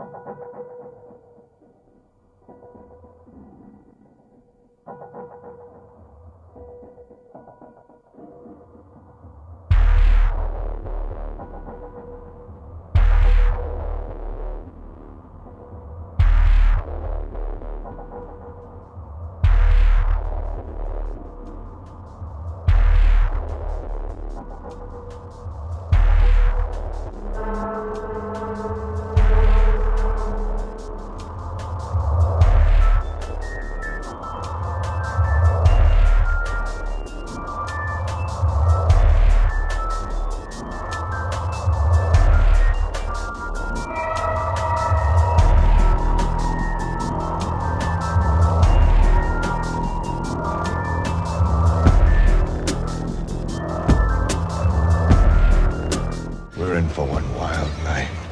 Thank you. for one wild night.